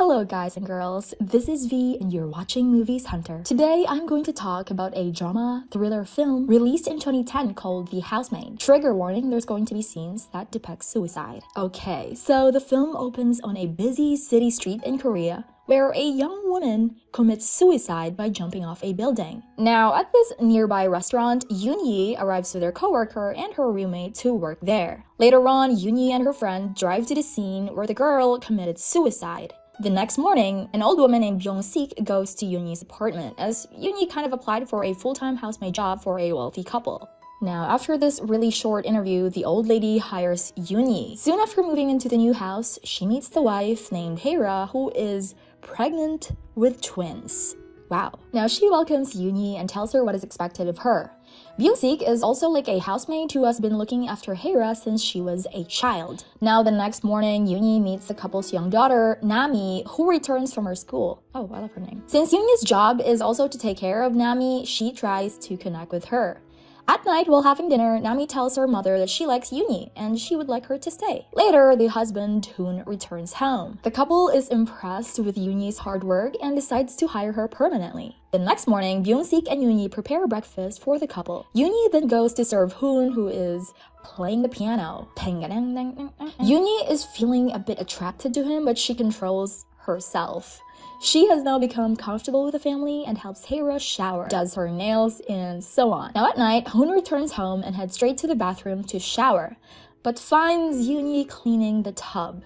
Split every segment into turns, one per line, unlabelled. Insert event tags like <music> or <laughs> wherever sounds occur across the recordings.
Hello guys and girls, this is V and you're watching Movies Hunter. Today I'm going to talk about a drama thriller film released in 2010 called The Housemaid. Trigger warning, there's going to be scenes that depict suicide. Okay, so the film opens on a busy city street in Korea where a young woman commits suicide by jumping off a building. Now, at this nearby restaurant, Yoon-yi arrives with her coworker and her roommate to work there. Later on, Yoon-yi and her friend drive to the scene where the girl committed suicide. The next morning, an old woman named Byung-sik goes to Yoon-yi's apartment as Yoon-yi kind of applied for a full-time housemaid job for a wealthy couple. Now, after this really short interview, the old lady hires Yoon-yi. Soon after moving into the new house, she meets the wife named Hera, who is pregnant with twins. Wow. Now she welcomes Yoon-yi and tells her what is expected of her. Byung-sik is also like a housemaid who has been looking after Hera since she was a child. Now the next morning, Yoon-yi meets the couple's young daughter, Nami, who returns from her school. Oh, I love her name. Since Yoon-yi's job is also to take care of Nami, she tries to connect with her. At night, while having dinner, Nami tells her mother that she likes Yoon-yi and she would like her to stay. Later, the husband, Hoon, returns home. The couple is impressed with Yoon-yi's hard work and decides to hire her permanently. The next morning, Byung-sik and Yoon-yi prepare breakfast for the couple. Yoon-yi then goes to serve Hoon, who is playing the piano. Yoon-yi is feeling a bit attracted to him, but she controls herself. She has now become comfortable with the family and helps Hera shower, does her nails, and so on. Now at night, Hoon returns home and heads straight to the bathroom to shower, but finds Yoon-yi cleaning the tub.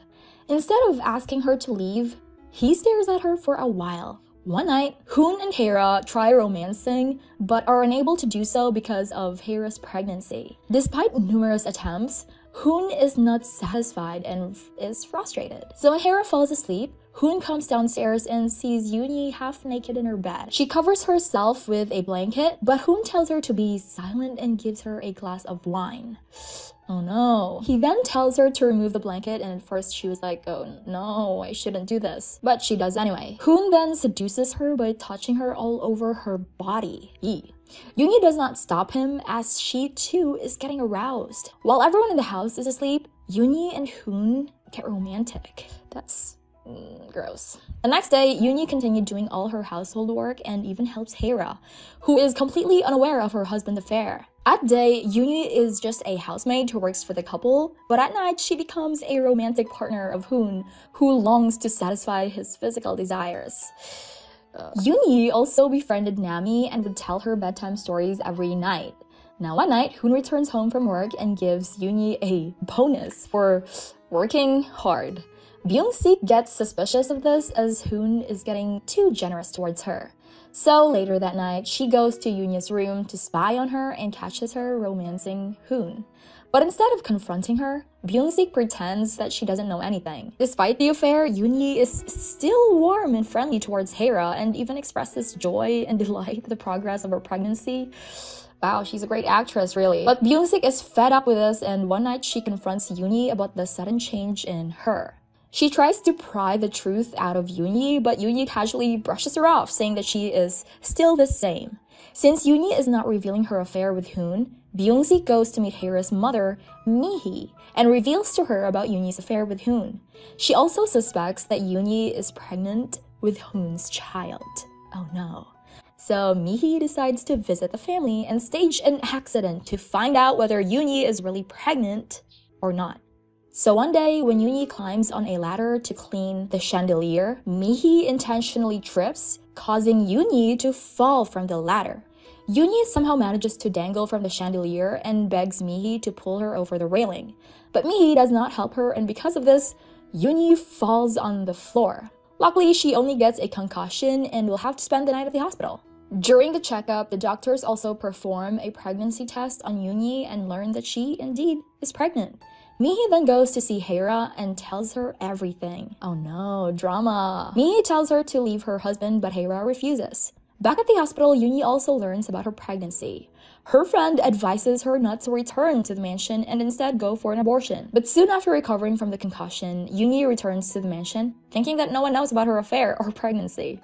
Instead of asking her to leave, he stares at her for a while. One night, Hoon and Hera try romancing, but are unable to do so because of Hera's pregnancy. Despite numerous attempts, Hoon is not satisfied and is frustrated. So when Hera falls asleep, Hoon comes downstairs and sees Yoon-yi half naked in her bed. She covers herself with a blanket, but Hoon tells her to be silent and gives her a glass of wine. <sighs> Oh no. He then tells her to remove the blanket, and at first she was like, oh no, I shouldn't do this. But she does anyway. Hoon then seduces her by touching her all over her body. Yee. Yoon-yi does not stop him as she too is getting aroused. While everyone in the house is asleep, Yoon-yi and Hoon get romantic. That's Mm, gross. The next day, Yoon-yi continued doing all her household work and even helps Hera, who is completely unaware of her husband's affair. At day, Yoon-yi is just a housemaid who works for the couple, but at night she becomes a romantic partner of Hoon, who longs to satisfy his physical desires. Uh, Yoon-yi also befriended Nami and would tell her bedtime stories every night. Now one night, Hoon returns home from work and gives Yoon-yi a bonus for working hard. Byung-sik gets suspicious of this as Hoon is getting too generous towards her. So later that night, she goes to Yoon-yi's room to spy on her and catches her romancing Hoon. But instead of confronting her, Byung-sik pretends that she doesn't know anything. Despite the affair, Yoon-yi is still warm and friendly towards Hera and even expresses joy and <laughs> delight at the progress of her pregnancy. Wow, she's a great actress, really. But Byung-sik is fed up with this and one night she confronts Yoon-yi about the sudden change in her. She tries to pry the truth out of Yoon-yi, but Yoon-yi casually brushes her off, saying that she is still the same. Since Yoon-yi is not revealing her affair with Hoon, Byung-sik goes to meet Hera's mother, Mi-hee, and reveals to her about Yoon-yi's affair with Hoon. She also suspects that Yoon-yi is pregnant with Hoon's child. Oh no. So Mi-hee decides to visit the family and stage an accident to find out whether Yoon-yi is really pregnant or not. So one day, when Yoon-yi climbs on a ladder to clean the chandelier, Mi-hee intentionally trips, causing Yoon-yi to fall from the ladder. Yoon-yi somehow manages to dangle from the chandelier and begs Mi-hee to pull her over the railing. But Mi-hee does not help her, and because of this, Yoon-yi falls on the floor. Luckily, she only gets a concussion and will have to spend the night at the hospital. During the checkup, the doctors also perform a pregnancy test on Yoon-yi and learn that she indeed is pregnant. Mi-hee then goes to see Hera and tells her everything. Oh no, drama. Mi-hee tells her to leave her husband, but Hera refuses. Back at the hospital, Yoon-yi also learns about her pregnancy. Her friend advises her not to return to the mansion and instead go for an abortion. But soon after recovering from the concussion, Yoon-yi returns to the mansion, thinking that no one knows about her affair or pregnancy.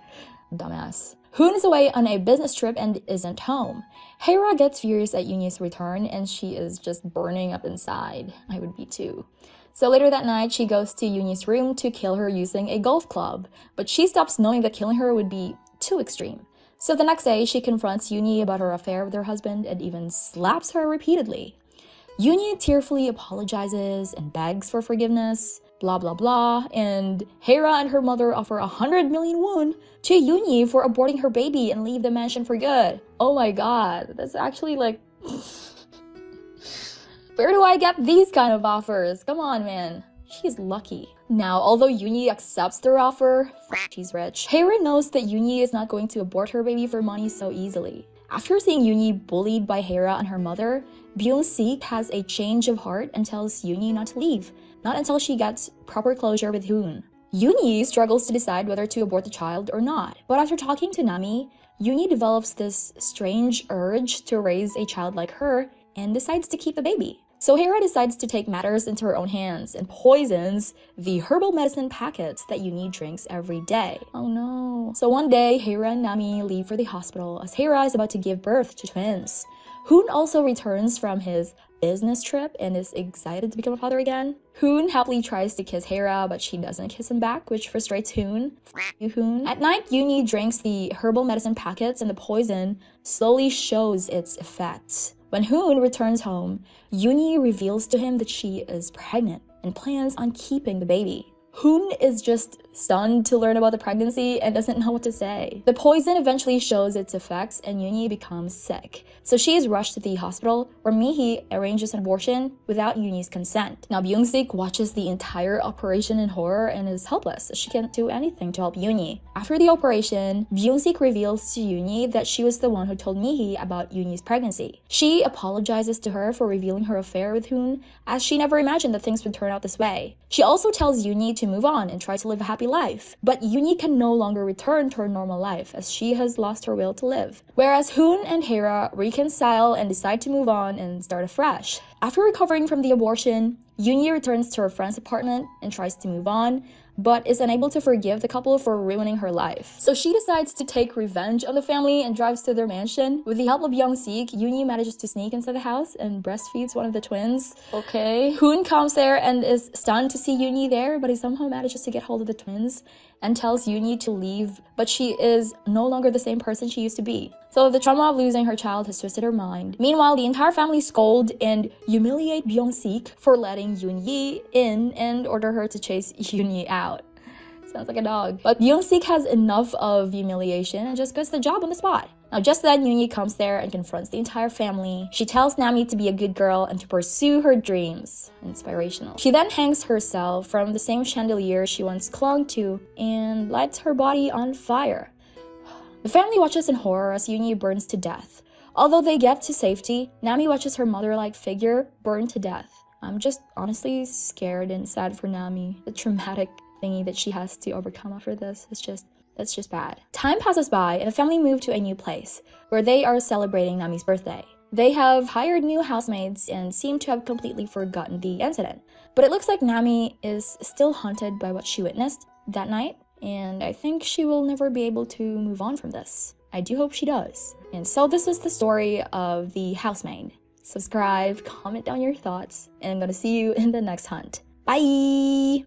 Dumbass. Hoon is away on a business trip and isn't home. Hera gets furious at Yoon-yi's return and she is just burning up inside. I would be too. So later that night, she goes to Yoonyi's room to kill her using a golf club, but she stops knowing that killing her would be too extreme. So the next day, she confronts Yoonyi about her affair with her husband and even slaps her repeatedly. Yoonyi tearfully apologizes and begs for forgiveness, blah blah blah, and Hera and her mother offer a hundred million won to Yoonyi for aborting her baby and leave the mansion for good. Oh my god, that's actually like <laughs> Where do I get these kind of offers? Come on, man. She's lucky. Now, although Yoonyi accepts their offer, <laughs> she's rich, Hera knows that Yoonyi is not going to abort her baby for money so easily. After seeing Yoonyi bullied by Hera and her mother, Byung-sik has a change of heart and tells Yoonyi not to leave, not until she gets proper closure with Hoon. Yoonyi struggles to decide whether to abort the child or not, but after talking to Nami, Yoonyi develops this strange urge to raise a child like her and decides to keep the baby. So Hera decides to take matters into her own hands and poisons the herbal medicine packets that Yoonyi drinks every day. Oh no. So one day, Hera and Nami leave for the hospital as Hera is about to give birth to twins. Hoon also returns from his business trip and is excited to become a father again. Hoon happily tries to kiss Hera, but she doesn't kiss him back, which frustrates Hoon. Hoon. At night, Yoonyi drinks the herbal medicine packets and the poison slowly shows its effects. When Hoon returns home, Yoonyi reveals to him that she is pregnant and plans on keeping the baby. Hoon is just stunned to learn about the pregnancy and doesn't know what to say. The poison eventually shows its effects and Yoonyi becomes sick. So she is rushed to the hospital where Mi-hee arranges an abortion without Yoonyi's consent. Now Byung-sik watches the entire operation in horror and is helpless. She can't do anything to help Yoonyi. After the operation, Byung-sik reveals to Yoonyi that she was the one who told Mi-hee about Yoonyi's pregnancy. She apologizes to her for revealing her affair with Hoon as she never imagined that things would turn out this way. She also tells Yoonyi to move on and try to live a happy life. But Yuni can no longer return to her normal life as she has lost her will to live. Whereas Hoon and Hera reconcile and decide to move on and start afresh. After recovering from the abortion, Yuni returns to her friend's apartment and tries to move on, but is unable to forgive the couple for ruining her life. So she decides to take revenge on the family and drives to their mansion. With the help of Byung-sik, Yoonyi manages to sneak inside the house and breastfeeds one of the twins. Okay. Hoon comes there and is stunned to see Yoonyi there, but he somehow manages to get hold of the twins and tells Yoonyi to leave, but she is no longer the same person she used to be. So the trauma of losing her child has twisted her mind. Meanwhile, the entire family scold and humiliate Byung-sik for letting Yoonyi in and order her to chase <laughs> Yoonyi out. Sounds like a dog. But Byung-sik has enough of humiliation and just gets the job on the spot. Now, just then, Yoonyi comes there and confronts the entire family. She tells Nami to be a good girl and to pursue her dreams. Inspirational. She then hangs herself from the same chandelier she once clung to and lights her body on fire. The family watches in horror as Yoonyi burns to death. Although they get to safety, Nami watches her mother-like figure burn to death. I'm just honestly scared and sad for Nami. The traumatic thingy that she has to overcome after this is just that's just bad. Time passes by and the family move to a new place where they are celebrating Nami's birthday. They have hired new housemates and seem to have completely forgotten the incident. But it looks like Nami is still haunted by what she witnessed that night, and I think she will never be able to move on from this. I do hope she does. And so this is the story of the housemaid. Subscribe, comment down your thoughts, and I'm gonna see you in the next hunt. Bye!